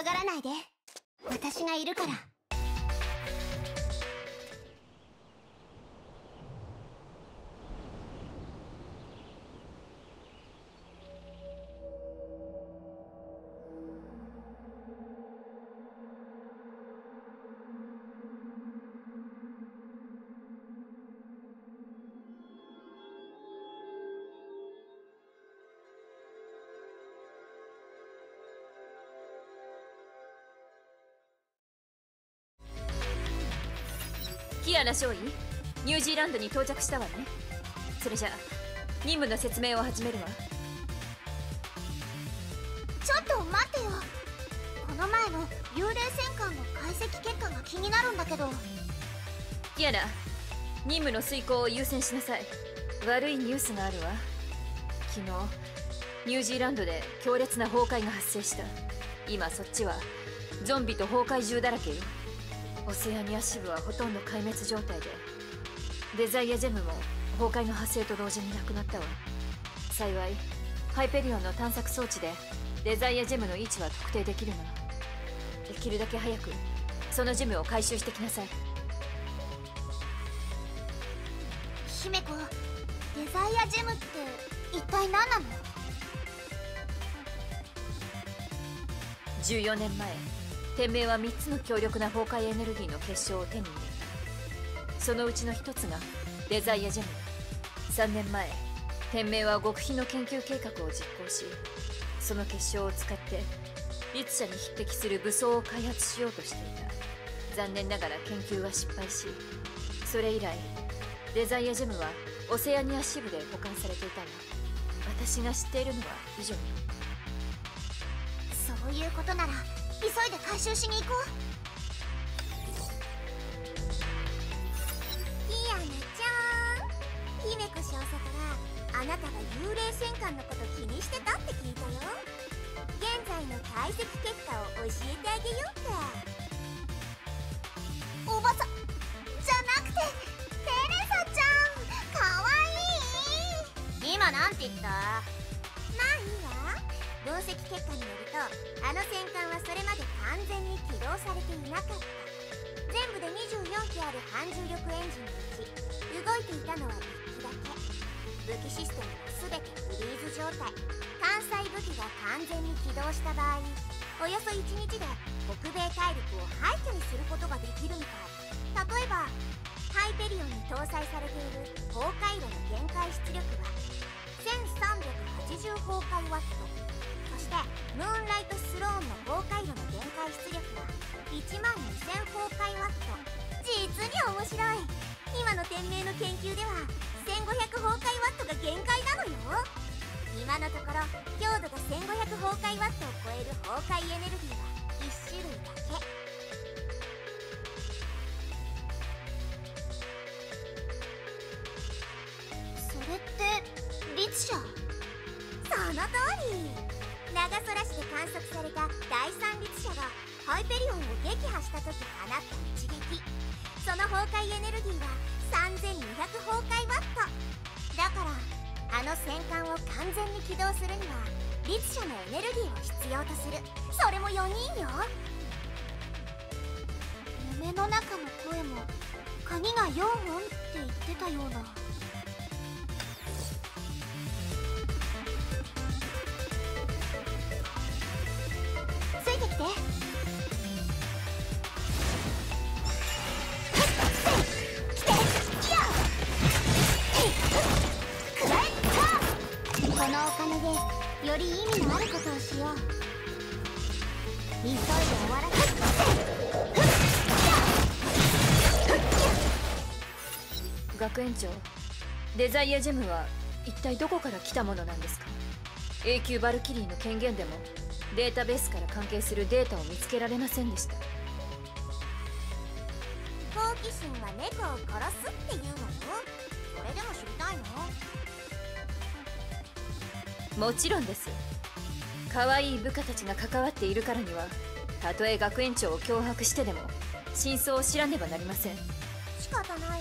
怖がらないで。私がいるから。キアナ少尉ニュージーランドに到着したわね。それじゃあ任務の説明を始めるわ。ちょっと待ってよ。この前の幽霊戦艦の解析結果が気になるんだけど。キアナ任務の遂行を優先しなさい。悪いニュースがあるわ。昨日ニュージーランドで強烈な崩壊が発生した。今そっちはゾンビと崩壊獣だらけよオセアニア支部はほとんど壊滅状態でデザイアジェムも崩壊の発生と同時になくなったわ。幸いハイペリオンの探索装置でデザイアジェムの位置は特定できるの。できるだけ早くそのジムを回収してきなさい。姫子デザイアジェムって一体何なの？14年前天命は3つの強力な崩壊エネルギーの結晶を手に入れたそのうちの1つがデザイアジェムだ3年前天命は極秘の研究計画を実行しその結晶を使って律者に匹敵する武装を開発しようとしていた残念ながら研究は失敗しそれ以来デザイアジェムはオセアニア支部で保管されていたが私が知っているのは以上よそういうことなら。急いで回収しに行こう。ティアナちゃん。姫子少佐からあなたが幽霊戦艦のこと気にしてたって聞いたよ。現在の解析結果を教えてあげようかおばさじゃなくてテレサちゃん。かわいい。今なんて言った？析結果によるとあの戦艦はそれまで完全に起動されていなかった全部で24機ある反重力エンジンのうち動いていたのは1機だけ武器システムは全てフリーズ状態関西武器が完全に起動した場合およそ1日で北米大陸を廃墟にすることができるみたい例えばハイペリオンに搭載されている崩壊炉の限界出力は1380崩壊ワットしてムーンライトスローンの崩壊炉の限界出力は1万2000崩壊ワット。実に面白い。今の天命の研究では1500崩壊ワットが限界なのよ。今のところ強度が1500崩壊ワットを超える崩壊エネルギー観測された第三律者がハイペリオンを撃破した時放った一撃。その崩壊エネルギーは3200崩壊ワット。だからあの戦艦を完全に起動するには律者のエネルギーを必要とする。それも4人よ。夢の中の声も鍵が4本って言ってたような。学園長。デザイアジェムは一体どこから来たものなんですか？永久バルキリーの権限でもデータベースから関係するデータを見つけられませんでした。好奇心は猫を殺すっていうのよ。それでも知りたいの？もちろんです。可愛い部下たちが関わっているからにはたとえ学園長を脅迫してでも真相を知らねばなりません。仕方ない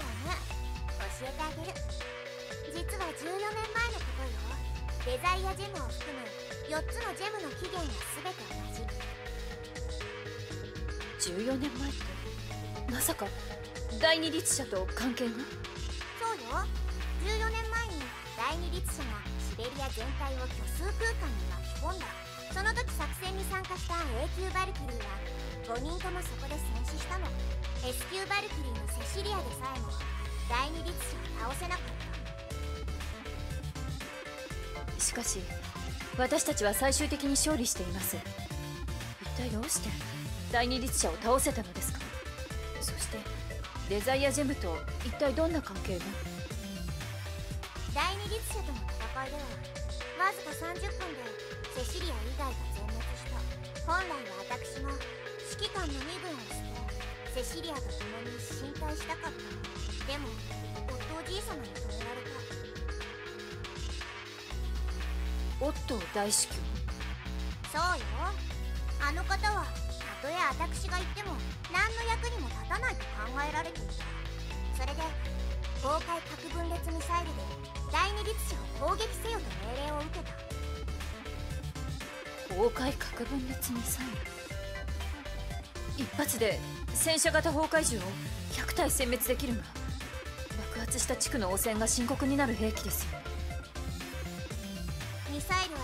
14年前のことよ。デザイアジェムを含む4つのジェムの起源は全て同じ。14年前ってまさか第二律者と関係が？そうよ。14年前に第二律者がシベリア全体を虚数空間に巻き込んだ。その時作戦に参加した A 級バルキリーは5人ともそこで戦死したの。S 級バルキリーのセシリアでさえも第二律者を倒せなかった。しかし私たちは最終的に勝利しています。一体どうして第二律者を倒せたのですか？そしてデザイアジェムと一体どんな関係が第二律者との戦いではわずか30分でセシリア以外が全滅した。本来は私も指揮官の身分を捨てセシリアと共に進退したかった。でも夫おじい様に止められた。オットー大司教そうよ。あの方はたとえ私が言っても何の役にも立たないと考えられていたそれで公開核分裂ミサイルで第二律者を攻撃せよと命令を受けた。崩壊核分裂ミサイル？一発で戦車型崩壊銃を100体殲滅できるが爆発した地区の汚染が深刻になる兵器ですよ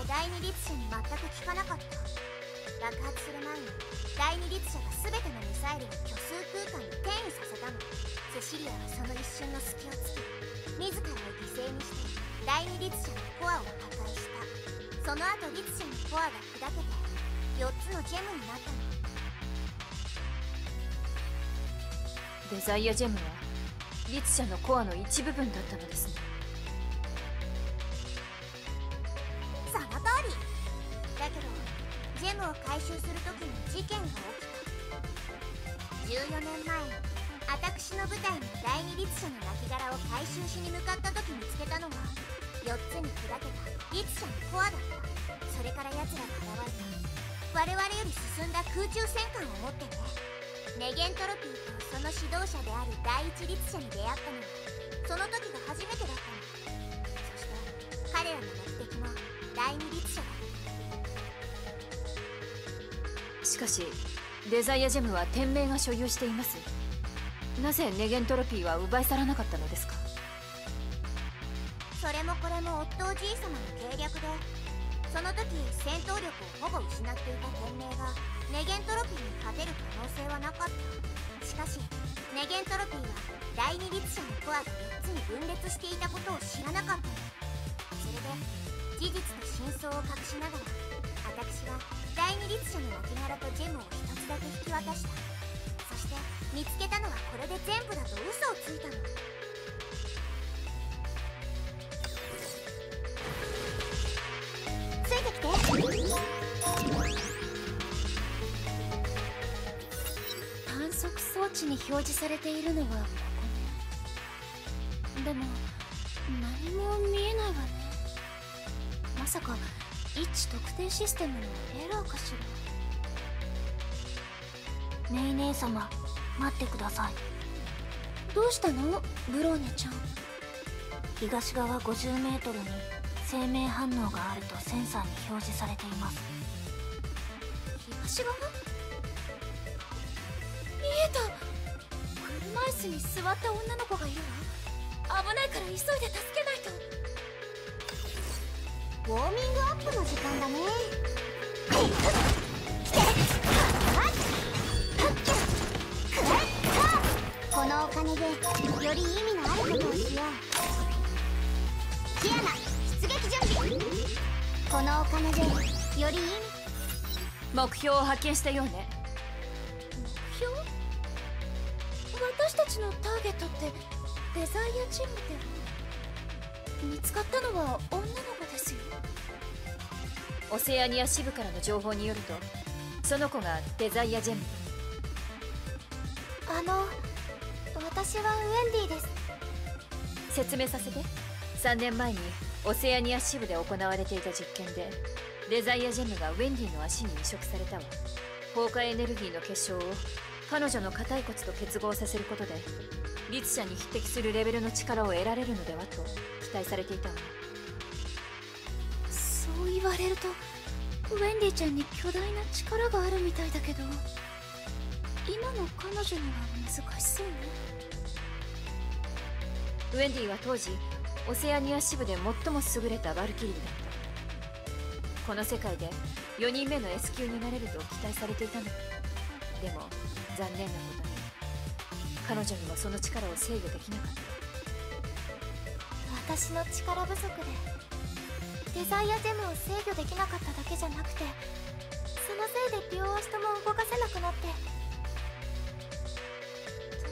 第二律者に全く効かなかった爆発する前に第二律者が全てのミサイルを虚数空間に転移させたのセシリアはその一瞬の隙をつき自らを犠牲にして第二律者のコアを破壊した。その後律者のコアが砕けて4つのジェムになったの。デザイアジェムは律者のコアの一部分だったのですね。4つに砕けた律者のコアだったそれから奴らが現れた我々より進んだ空中戦艦を持ってねネゲントロピーとその指導者である第一律者に出会ったのはその時が初めてだったのそして彼らの目的も第二律者だしかしデザイアジェムは天命が所有しています。なぜネゲントロピーは奪い去らなかったのですか？これも夫おじい様の計略でその時戦闘力をほぼ失っていた天命がネゲントロピーに勝てる可能性はなかった。しかしネゲントロピーは第二律者のコアが3つに分裂していたことを知らなかったそれで事実と真相を隠しながら私は第二律者の亡骸とジェムを一つだけ引き渡した。そして見つけたのはこれで全部だと嘘をついたの。測装置に表示されているのはここねでも何も見えないわね。まさか位置特定システムのエラーかしら。ねえ姉様待ってください。どうしたの？ブローネちゃん。東側 50m に生命反応があるとセンサーに表示されています。東側？見えた。車椅子に座った女の子がいるわ。危ないから急いで助けないと。ウォーミングアップの時間だね。このお金でより意味のあることをしようキアナ出撃準備。このお金でより意味目標を発見したようねトってデザイアチームで見つかったのは女の子ですよオセアニア支部からの情報によるとその子がデザイアジェムあの私はウェンディです。説明させて。3年前にオセアニア支部で行われていた実験でデザイアジェムがウェンディの足に移植されたわ。崩壊エネルギーの結晶を。彼女の硬い骨と結合させることで律者に匹敵するレベルの力を得られるのではと期待されていたわそう言われるとウェンディちゃんに巨大な力があるみたいだけど今の彼女には難しそうね。ウェンディは当時オセアニア支部で最も優れたバルキリーだった。この世界で4人目の S 級になれると期待されていたの。でも残念なこと。に彼女にもその力を制御できなかった。私の力不足でデザイアジェムを制御できなかっただけじゃなくてそのせいで両足とも動かせなくなって。ど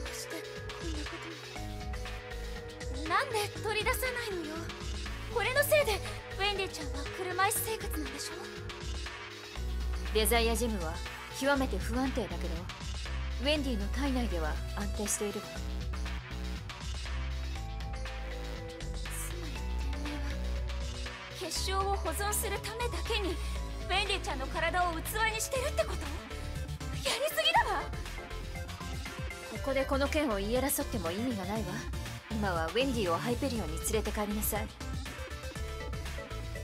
うしてこんなことになんで取り出さないのよ。これのせいでウェンディちゃんは車椅子生活なんでしょ？デザイアジェムは極めて不安定だけどウェンディの体内では安定している。わつまりてめえは結晶を保存するためだけにウェンディちゃんの体を器にしてるってこと？やりすぎだわ。ここでこの件を言い争っても意味がないわ。今はウェンディをハイペリオンに連れて帰りなさい。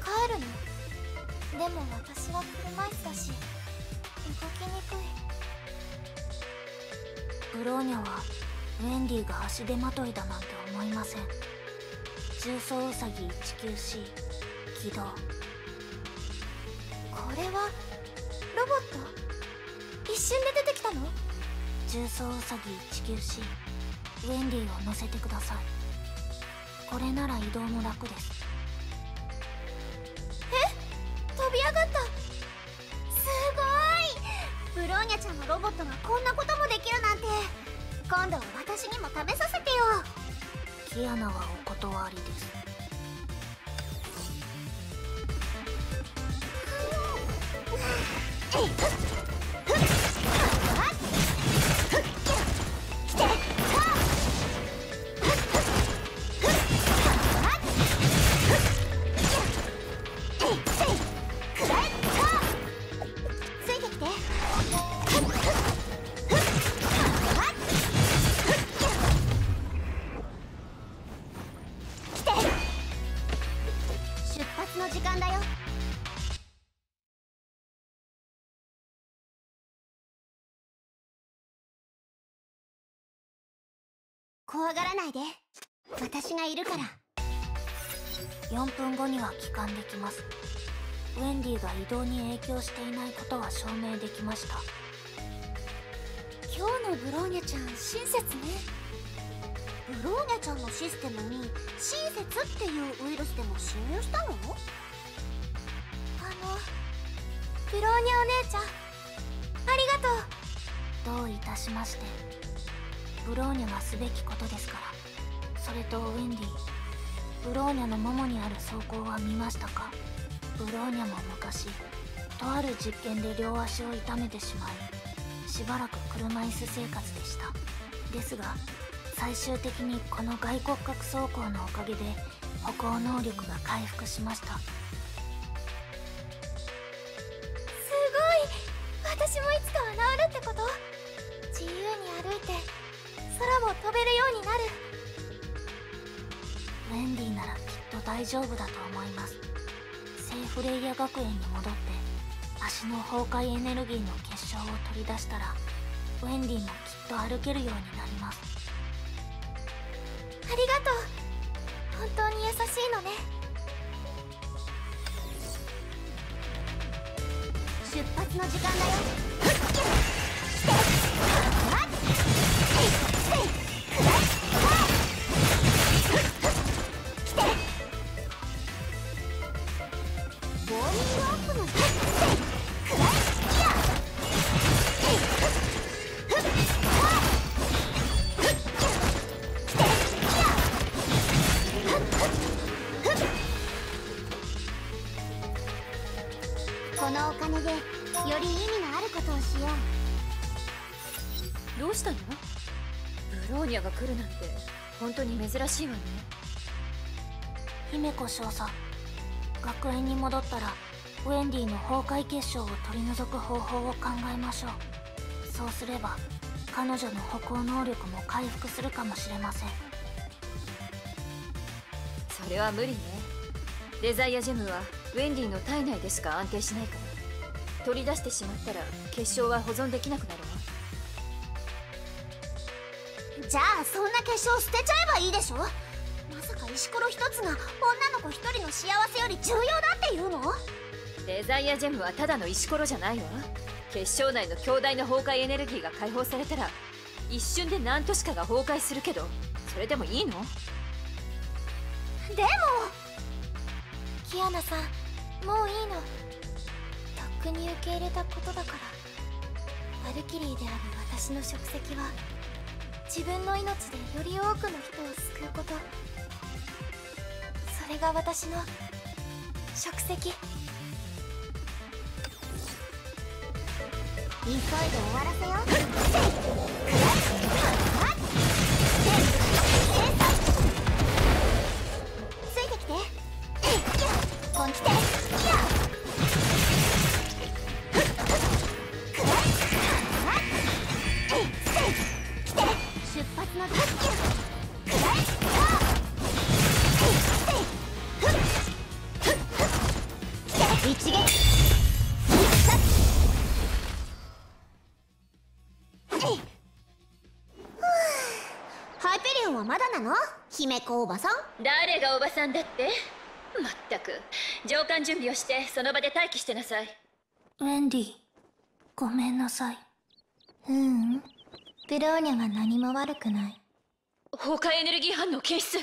帰るの？でも私は車椅子だし動きにくいブローニャはウェンディが足手まといだなんて思いません。重装ウサギ 19C 起動。これはロボット？一瞬で出てきたの？重装ウサギ 19C ウェンディを乗せてください。これなら移動も楽です。え？飛び上がった。すごい！ブローニャちゃんのロボットがこんなこともできるなんて。今度は私にも食べさせてよ。キアナはお断りです。時間だよ。怖がらないで。私がいるから。4分後には帰還できます。ウェンディが移動に影響していないことは証明できました。今日のブローニャちゃん親切ね。ローニャちゃんのシステムに親切っていうウイルスでも侵入したのあのブローニャお姉ちゃん。ありがとう。どういたしましてブローニャがすべきことですからそれとウェンディブローニャのももにある装甲は見ましたか？ブローニャも昔とある実験で両足を痛めてしまいしばらく車椅子生活でした。ですが最終的にこの外骨格装甲のおかげで歩行能力が回復しました。すごい！私もいつかは治るってこと？自由に歩いて空も飛べるようになる。ウェンディならきっと大丈夫だと思います。聖フレイヤ学園に戻って足の崩壊エネルギーの結晶を取り出したらウェンディもきっと歩けるようになりますありがとう。本当に優しいのね。出発の時間だよ。本当に珍しいわね。姫子少佐学園に戻ったらウェンディの崩壊結晶を取り除く方法を考えましょう。そうすれば彼女の歩行能力も回復するかもしれません。それは無理ね。デザイアジェムはウェンディの体内でしか安定しないから。取り出してしまったら結晶は保存できなくなるじゃあそんな化粧捨てちゃえばいいでしょ？まさか石ころ一つが女の子一人の幸せより重要だっていうの？デザイアジェムはただの石ころじゃないわ。結晶内の強大な崩壊エネルギーが解放されたら一瞬で何都市かが崩壊するけどそれでもいいの？でもキアナさんもういいの。とっくに受け入れたことだからバルキリーである私の職責は自分の命でより多くの人を救うこと。それが私の職責。急いで終わらせよついてきて。こんきまだなの？姫子おばさん？誰がおばさんだって？まったく。上官準備をしてその場で待機してなさい。ウェンディごめんなさい。ううん。ブローニャは何も悪くない。崩壊エネルギー反応検出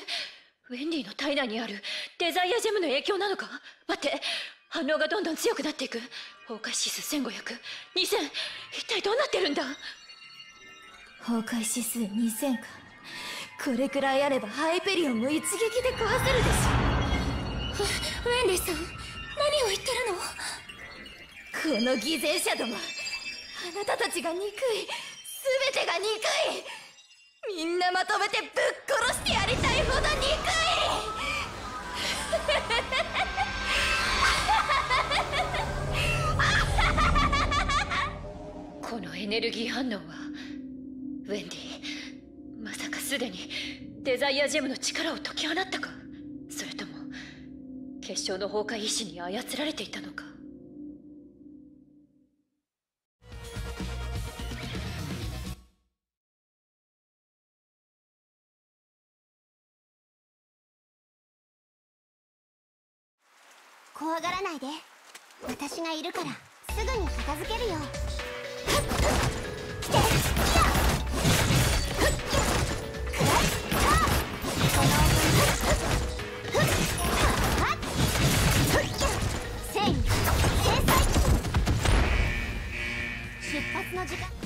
ウェンディの体内にある。デザイアジェムの影響なのか？待って。反応がどんどん強くなっていく。崩壊指数15002000一体どうなってるんだ？崩壊指数2000かこれくらいあればハイペリオンも一撃で壊せるでしょ。ウェンディさん何を言ってるの？この偽善者ども。あなたたちが憎い。全てが憎い。みんなまとめてぶっ殺してやりたいほど憎い。このエネルギー反応はウェンディすでにデザイアジェムの力を解き放ったか？それとも結晶の崩壊意志に操られていたのか？怖がらないで。私がいるからすぐに片付けるよ。出発の時間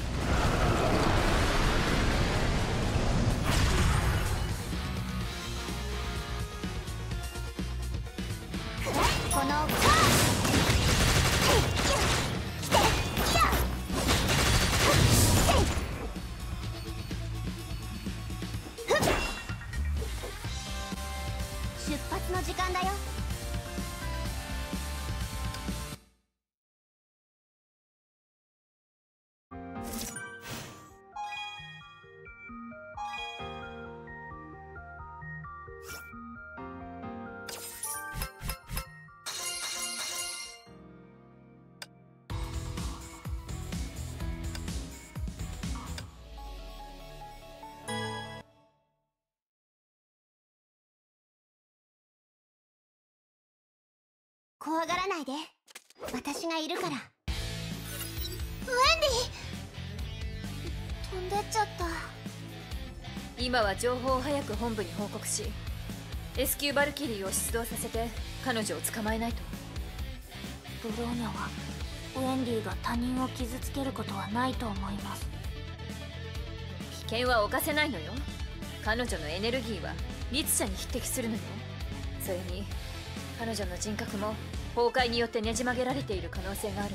怖がらないで。私がいるから。ウェンディ飛んでっちゃった。今は情報を早く本部に報告し S 級バルキリーを出動させて彼女を捕まえないと。ブローニャはウェンディが他人を傷つけることはないと思います。危険は犯せないのよ。彼女のエネルギーは律者に匹敵するのよ。それに彼女の人格も崩壊によってねじ曲げられている可能性がある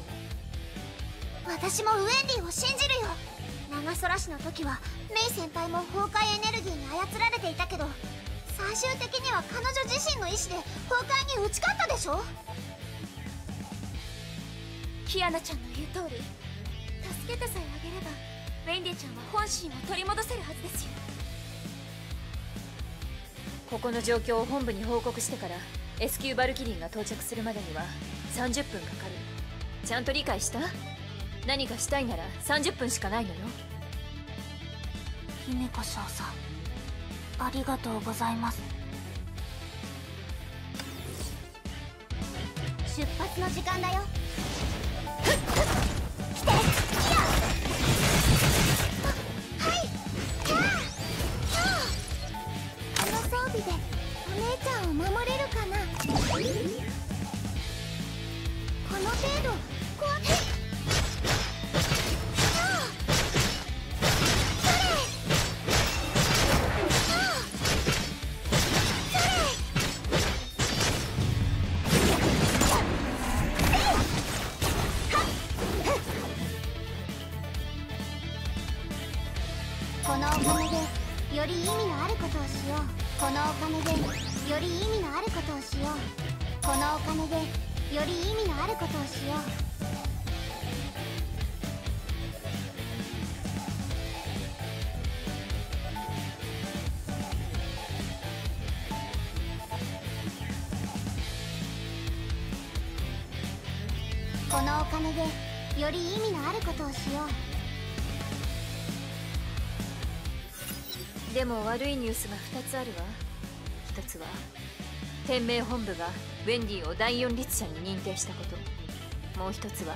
の私もウェンディを信じるよ。長空市の時はメイ先輩も崩壊エネルギーに操られていたけど最終的には彼女自身の意志で崩壊に打ち勝ったでしょ？キアナちゃんの言う通り助けてさえあげればウェンディちゃんは本心を取り戻せるはずですよ。ここの状況を本部に報告してから S 級バルキリーが到着するまでには30分かかる。ちゃんと理解した？何かしたいなら30分しかないのよ。姫子少佐ありがとうございます。出発の時間だよより意味のあることをしよう。でも悪いニュースが2つあるわ。1つは天命本部がウェンディを第四律者に認定したこと。もう1つは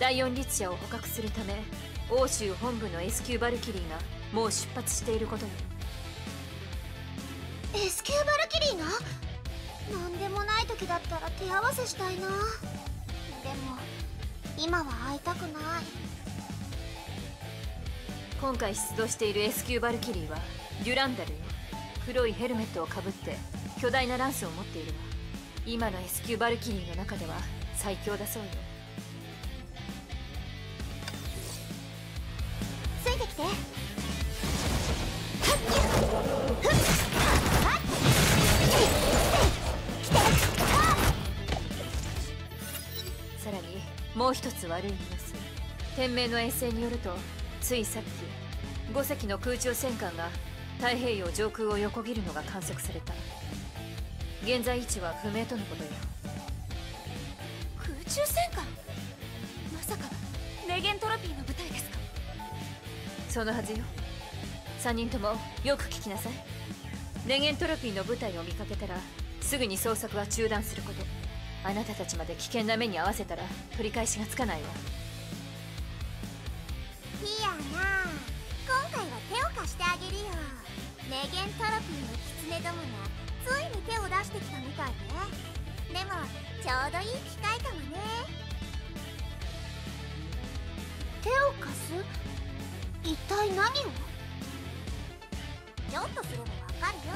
第四律者を捕獲するため欧州本部の S 級バルキリーがもう出発していることよ。S 級バルキリーが？なんでもない時だったら手合わせしたいな。でも今は会いたくない。今回出動している S 級バルキリーはデュランダルよ黒いヘルメットをかぶって巨大なランスを持っているわ今の S 級バルキリーの中では最強だそうよ。ついてきてもう一つ悪いニュース。天命の衛星によるとついさっき5隻の空中戦艦が太平洋上空を横切るのが観測された。現在位置は不明とのことよ。空中戦艦？まさかレゲントロピーの部隊ですか？そのはずよ。3人ともよく聞きなさい。レゲントロピーの部隊を見かけたらすぐに捜索は中断することあなたたちまで危険な目に遭わせたら取り返しがつかないわ。いやな。今回は手を貸してあげるよ。レゲントロピーのキツネどもがついに手を出してきたみたいね。でもちょうどいい機会かもね。手を貸す？一体何を？ちょっとすればわかるよ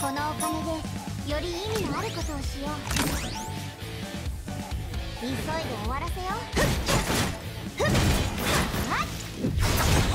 このお金でより意味のあることをしよう。急いで終わらせよう。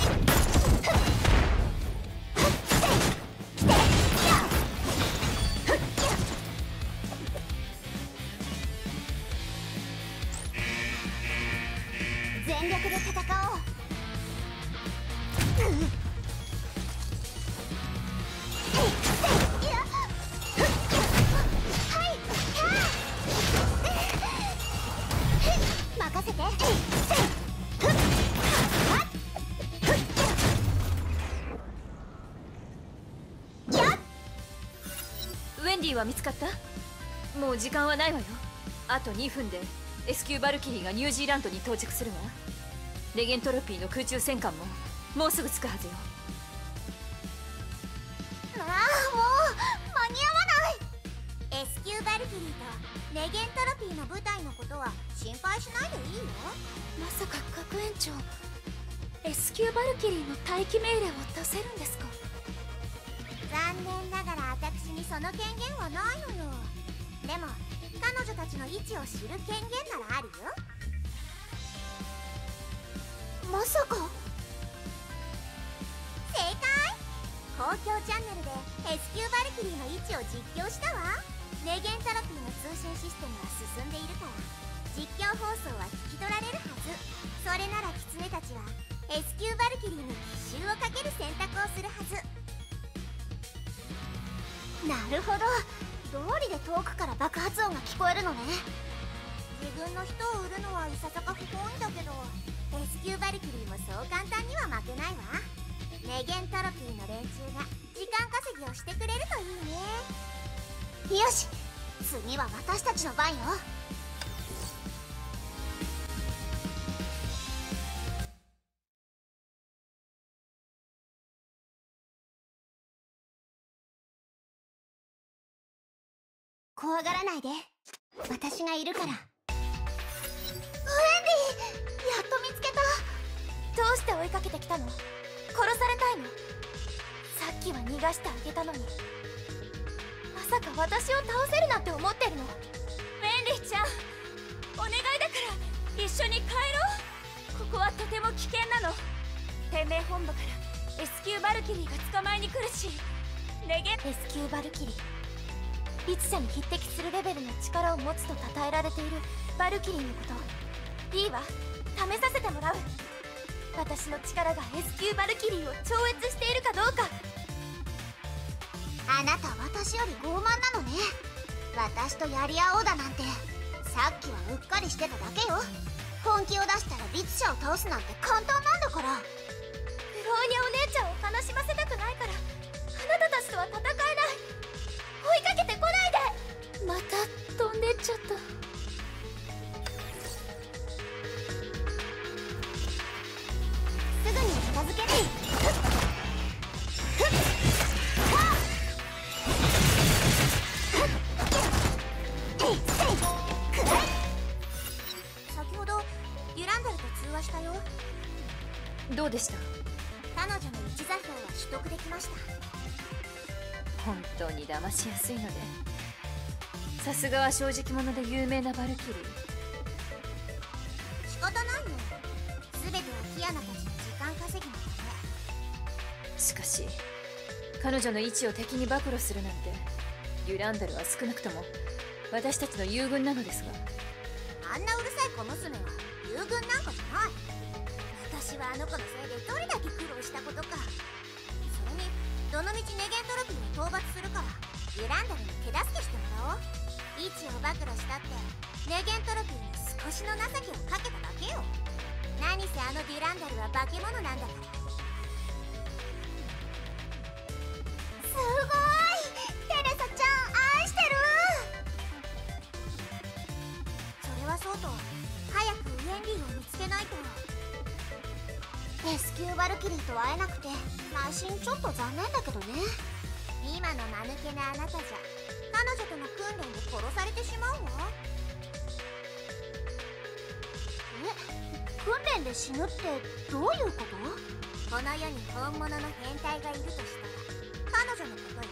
時間はないわよ。あと2分で S 級バルキリーがニュージーランドに到着するわ。ネゲントロピーの空中戦艦ももうすぐ着くはずよ。ああもう間に合わない。S 級バルキリーとネゲントロピーの部隊のことは心配しないでいいよ。まさか学園長 S 級バルキリーの待機命令を出せるんですか？残念ながら私にその権限はないのよでも彼女たちの位置を知る権限ならあるよ。まさか。正解。公共チャンネルで S 級バルキリーの位置を実況したわ。レゲントロピーの通信システムは進んでいるから実況放送は聞き取られるはず。それならキツネたちは S 級バルキリーに奇襲をかける選択をするはず。なるほど道理で遠くから爆発音が聞こえるのね。自分の人を売るのはいささか不本意だけどレスキューバルキリーもそう簡単には負けないわ。ネゲントロピーの連中が時間稼ぎをしてくれるといいね。よし次は私たちの番よ。怖がらないで。私がいるから。ウェンディやっと見つけた。どうして追いかけてきたの？殺されたいの？さっきは逃がしてあげたのに。まさか私を倒せるなんて思ってるの？ウェンディちゃんお願いだから一緒に帰ろう。ここはとても危険なの。天命本部から S 級バルキリーが捕まえに来るしネゲ S 級バルキリー？一者に匹敵するレベルの力を持つと称えられているバルキリーのこといいわ試させてもらう。私の力が S 級バルキリーを超越しているかどうか。あなた私より傲慢なのね。私とやり合おうだなんて。さっきはうっかりしてただけよ。本気を出したら律者を倒すなんて簡単なんだから。フローニャお姉ちゃんを悲しませたくないから。あなたたちとは戦えない。追いかけてこないで。また飛んでっちゃった。すぐに近づけ。る先ほどデュランダルと通話したよ。どうでした？彼女の一座標は取得できました本当に騙しやすいので。さすがは正直者で有名なバルキリー。仕方ないよ全てはキアナたちの時間稼ぎのたしかし彼女の位置を敵に暴露するなんてデュランダルは少なくとも私たちの友軍なのですが。めあんなうるさい小娘は友軍なんかじゃない。私はあの子のせいでどれだけ苦労したことかどのみちネゲントロピーに討伐するからデュランダルに手助けしてもらおう。位置を暴露したってネゲントロピーに少しの情けをかけただけよ。何せあのデュランダルは化け物なんだから。すごい！テレサちゃん愛してる！それはそうと早くウェンディを見つけないと。S 級バルキリーと会えなくて。内心ちょっと残念だけどね。今の間抜けなあなたじゃ彼女との訓練で殺されてしまうわえ訓練で死ぬってどういうこと？この世に本物の変態がいるとしたら彼女のことよ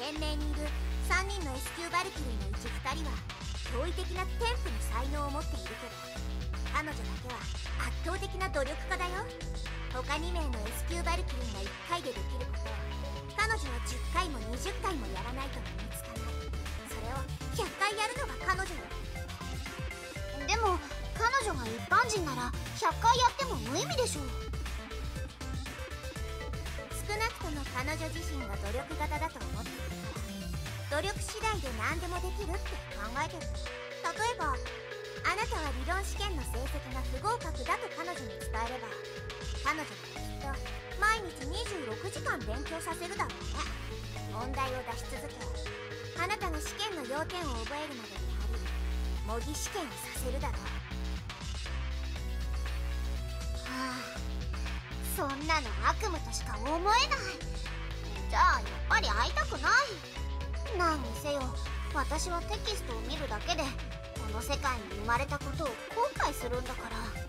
天命にいる3人の S 級バルキリーのうち2人は驚異的な天賦の才能を持っているけど彼女だけは圧倒的な努力家だよ。他2名の S 級バルキリーが1回でできること彼女は10回も20回もやらないと身につかない。それを100回やるのが彼女よ。でも彼女が一般人なら100回やっても無意味でしょう。少なくとも彼女自身が努力型だと思っているから努力次第で何でもできるって考えてる。例えばあなたは理論試験の成績が不合格だと彼女に伝えれば彼女はきっと毎日26時間勉強させるだろうね問題を出し続けあなたが試験の要点を覚えるまでにあり模擬試験をさせるだろうはあそんなの悪夢としか思えない。じゃあやっぱり会いたくない。何にせよ。私はテキストを見るだけでこの世界に生まれたことを後悔するんだから。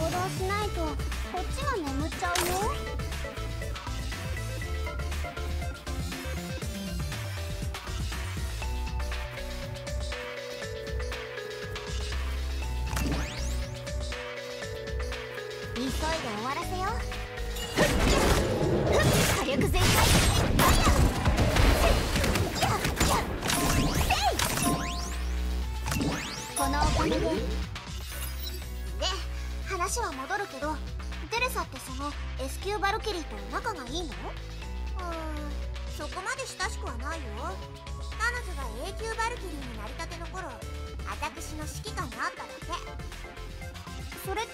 動しないとこっちが眠っちゃうよ。急いで終わらせよ火力全開。ファイヤーややせいこのおかげで級バルキリーと仲がいいの？うーんそこまで親しくはないよ。た彼女が A 級バルキリーになりたての頃私の指揮下にあっただけ。それって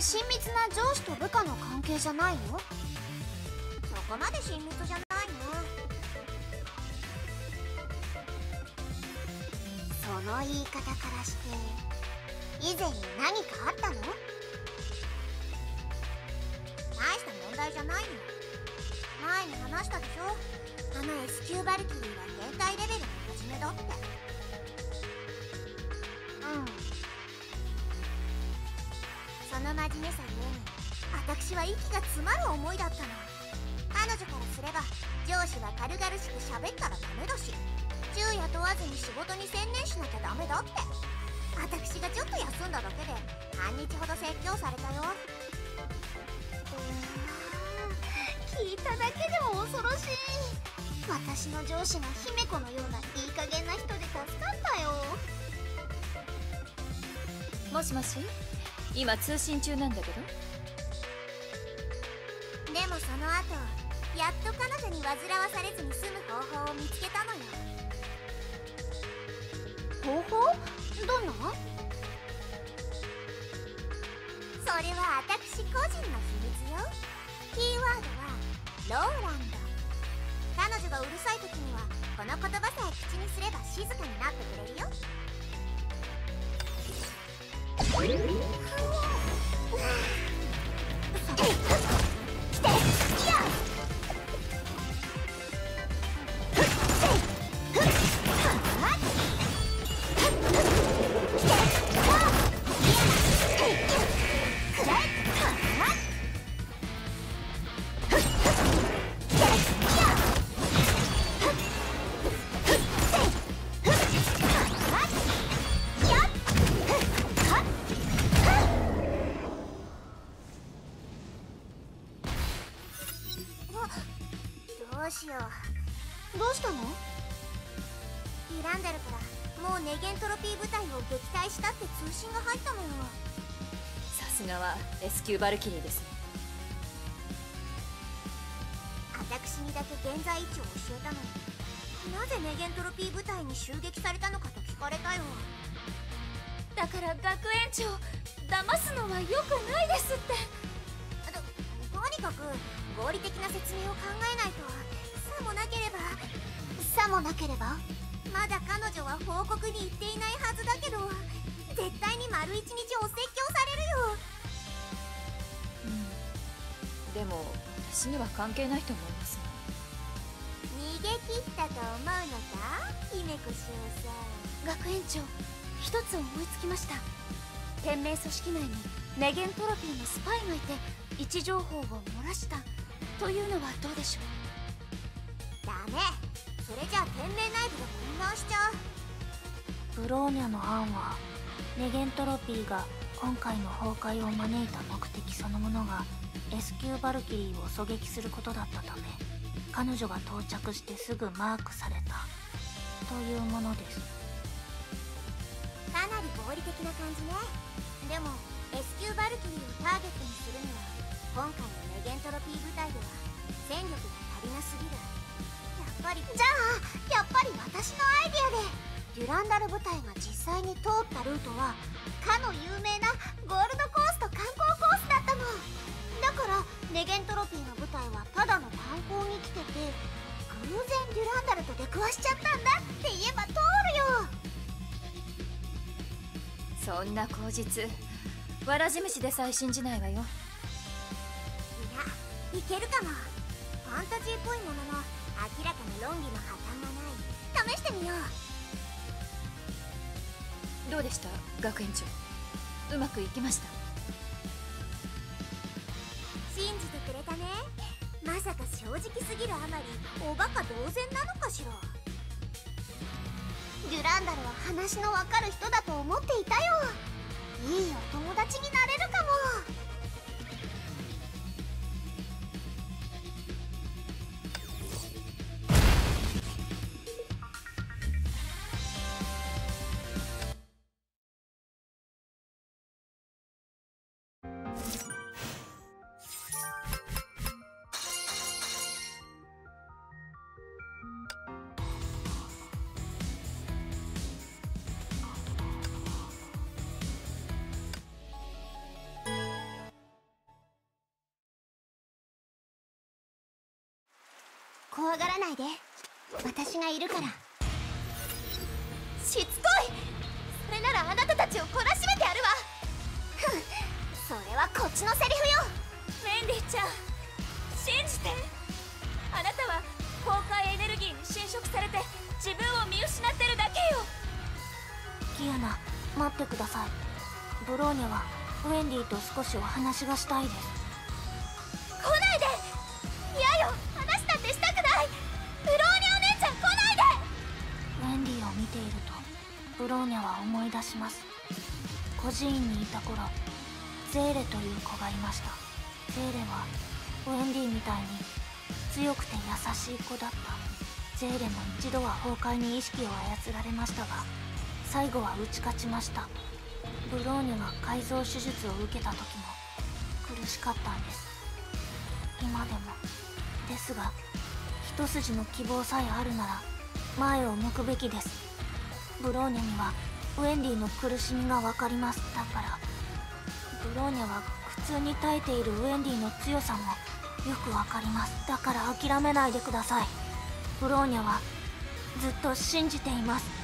親密な上司と部下の関係じゃないの？そこまで親密じゃないの。その言い方からして以前に何かあったの？ないの前に話したでしょ？あの S 級バルキリーは変態レベルの初めだって。うん。その真面目さゆえに私は息が詰まる思いだったの。彼女からすれば上司は軽々しく喋ったらダメだし昼夜問わずに仕事に専念しなきゃダメだって。私がちょっと休んだだけで半日ほど説教されたよ。聞いただけでも恐ろしい。私の上司が姫子のようないい加減な人で助かったよ。もしもし？今通信中なんだけど。でもその後やっと彼女に煩わされずに済む方法を見つけたのよ。方法？どんなそれは私個人の秘密よ。キーワードはローランド。彼女がうるさい時にはこの言葉さえ口にすれば静かになってくれるよ。来ゲントロピー部隊を撃退したって通信が入ったの。よさすがは S 級バルキリーです。ね私にだけ現在位置を教えたのに。なぜネゲントロピー部隊に襲撃されたのかと聞かれたよ。だから学園長騙すのは良くないですって。ととにかく合理的な説明を考えないとさもなければさもなければまだ彼女は報告に行っていないはずだけど絶対に丸一日お説教されるよ。でも私には関係ないと思います逃げ切ったと思うのか？姫子少佐。学園長一つ思いつきました。天命組織内にネゲントロピーのスパイがいて位置情報を漏らした。というのはどうでしょう？ダメそれじゃあ天命内部が混乱しちゃうブローニャの案はネゲントロピーが今回の崩壊を招いた目的そのものが S 級バルキリーを狙撃することだったため彼女が到着してすぐマークされた。というものです。かなり合理的な感じね。でも S 級バルキリーをターゲットにするには今回のネゲントロピー部隊では戦力が足りなすぎる。ぱりじゃあやっぱり私のアイディアでデュランダル部隊が実際に通ったルートはかの有名なゴールドコースト観光コースだったのだからネゲントロピーの部隊はただの観光に来てて偶然デュランダルと出くわしちゃったんだって言えば通るよそんな口実わらじ虫でさえ信じないわよ。いやいけるかも。ファンタジーっぽいものの明らかに論理の破綻がない。試してみよう。どうでした？学園長。うまくいきました？信じてくれたね。まさか正直すぎるあまり。おバカ同然なのかしら。デュランダルは話のわかる人だと思っていたよ。いいお友達になれるかも。怖がらないで。私がいるから。しつこい。それならあなたたちを懲らしめてやるわ。ふん。それはこっちのセリフよ。メンディちゃん。信じて。あなたは崩壊エネルギーに侵食されて自分を見失ってるだけよ。キアナ待ってください。ブローニャはウェンディと少しお話がしたいです。来ないで。嫌よているとブローニャは思い出します。孤児院にいた頃ゼーレという子がいました。ゼーレはウェンディみたいに強くて優しい子だった。ゼーレも一度は崩壊に意識を操られましたが最後は打ち勝ちました。ブローニャが改造手術を受けた時も苦しかったんです。今でも。ですが一筋の希望さえあるなら前を向くべきです。ブローニャにはウェンディの苦しみが分かります。だからブローニャは苦痛に耐えているウェンディの強さもよく分かります。だから諦めないでください。ブローニャはずっと信じています。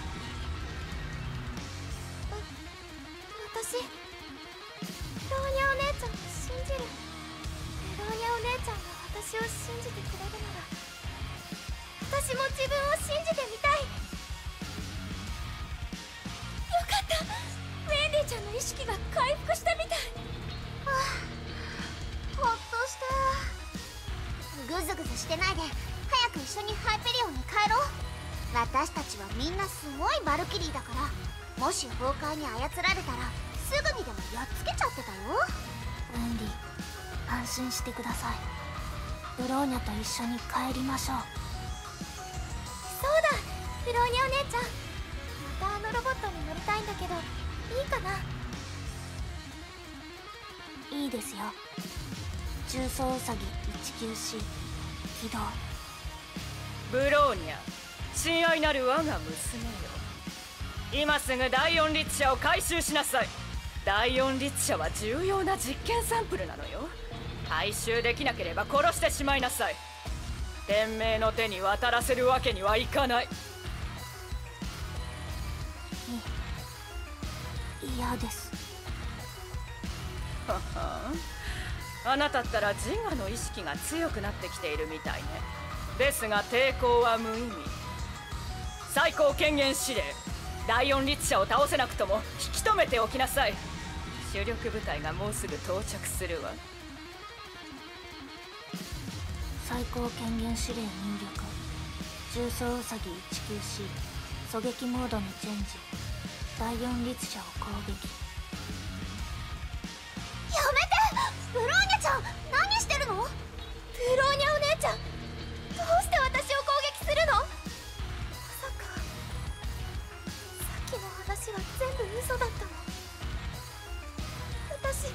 一緒に帰りましょう。そうだブローニャお姉ちゃん。またあのロボットに乗りたいんだけどいいかな？いいですよ。重装ウサギ 19C 起動。ブローニャ親愛なる我が娘よ。今すぐ第四律者を回収しなさい。第四律者は重要な実験サンプルなのよ。回収できなければ殺してしまいなさい天命の手に渡らせるわけにはいかない。嫌です。ははあなたったら自我の意識が強くなってきているみたいね。ですが抵抗は無意味。最高権限指令。第四律者を倒せなくとも引き止めておきなさい。主力部隊がもうすぐ到着するわ最高権限指令入力。重装ウサギ 19C 狙撃モードにチェンジ。第四律者を攻撃。やめて！ブローニャちゃん何してるの？ブローニャお姉ちゃんどうして私を攻撃するの？まさかさっきの話は全部嘘だったの。私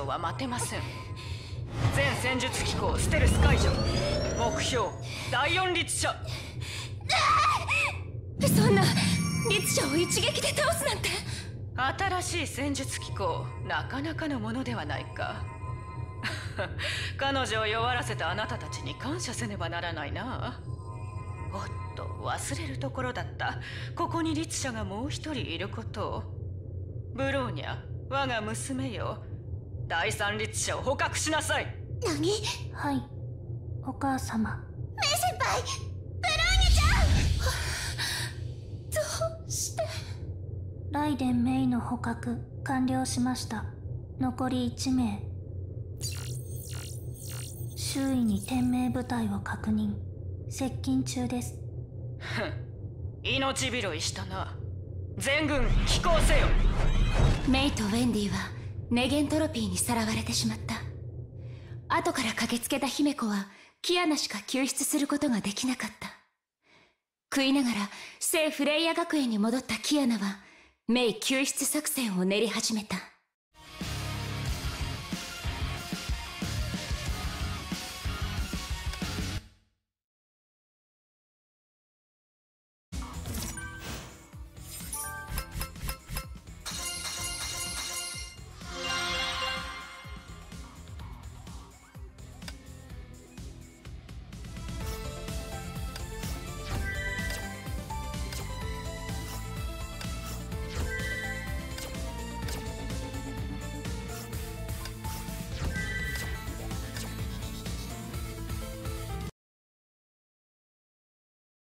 上は待てません。全戦術機構ステルス解除目標第四律者そんな律者を一撃で倒すなんて。新しい戦術機構なかなかのものではないか。彼女を弱らせたあなたたちに感謝せねばならないな。おっと忘れるところだった。ここに律者がもう一人いることを。ブローニャ我が娘よ第三律者を捕獲しなさい。何？はい。お母様。先輩ブローニャちゃん。どうして？ライデン・メイの捕獲完了しました。残り1名。周囲に天命部隊を確認。接近中です。ふん。命拾いしたな。全軍寄港せよ。メイとウェンディはネゲントロピーにさらわれてしまった。後から駆けつけた姫子はキアナしか救出することができなかった。食いながら聖フレイヤ学園に戻ったキアナはメイ救出作戦を練り始めた。